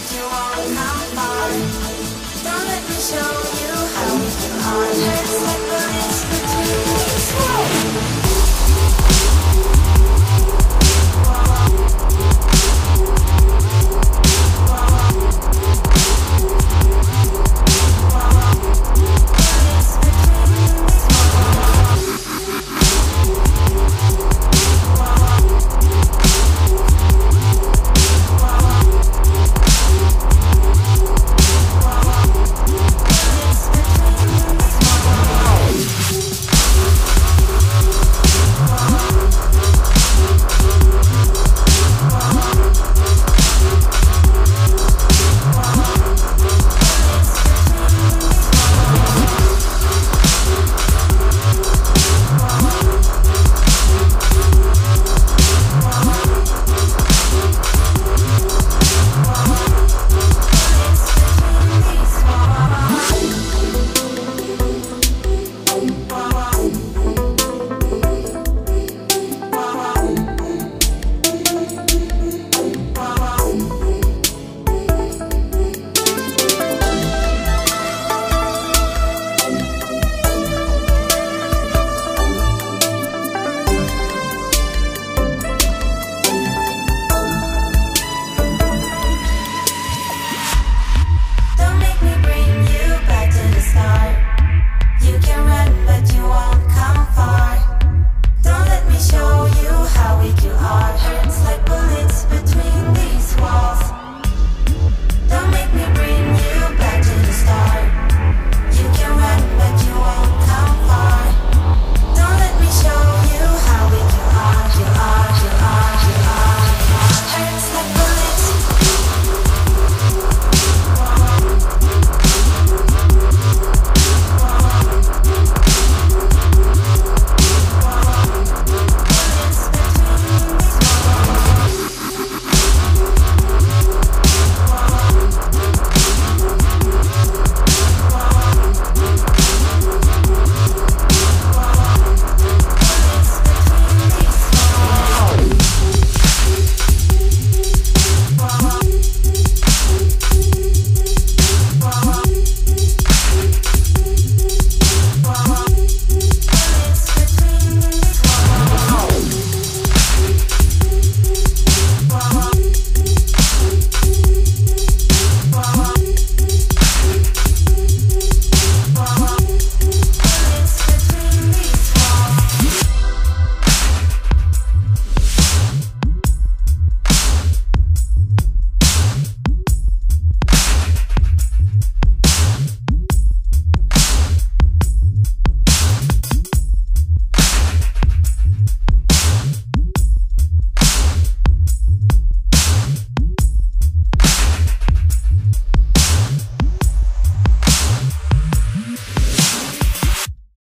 that you wanna come by. Let me show you how you are. Head.